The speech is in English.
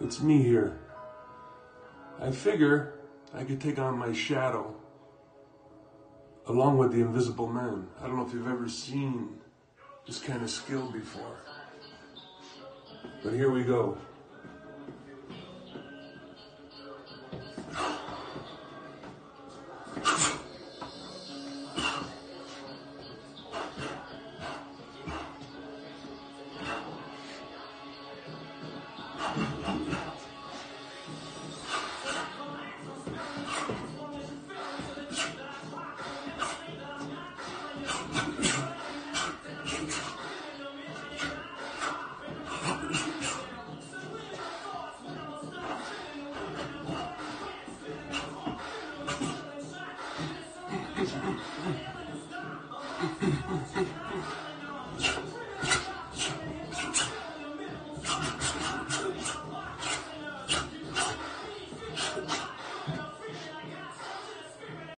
It's me here. I figure I could take on my shadow along with the invisible man. I don't know if you've ever seen this kind of skill before. But here we go. Thank you.